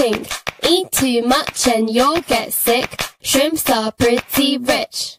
pink. Eat too much and you'll get sick. Shrimps are pretty rich.